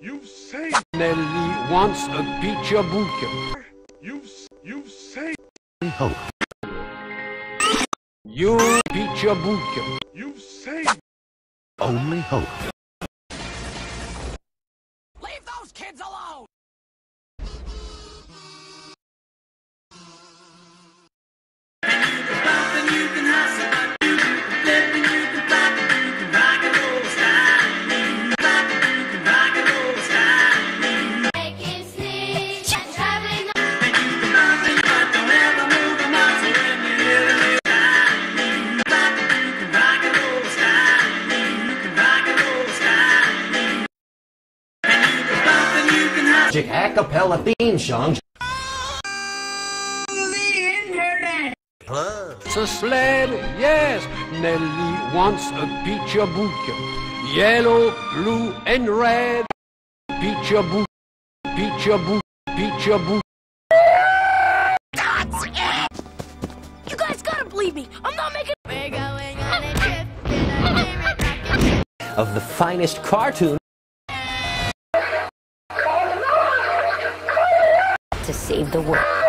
You've saved. Nelly wants a picture book. You've s- you've saved. Hope. You picture book. You've saved. Only hope. Leave those kids alone! Magic a cappella theme song. It's a sled, yes. Nelly wants a picture book. Yellow, blue, and red. Picture book, picture book, picture book. You guys gotta believe me. I'm not making. We're going on a trip in our favorite rocket ship. Of the finest cartoon. To save the world.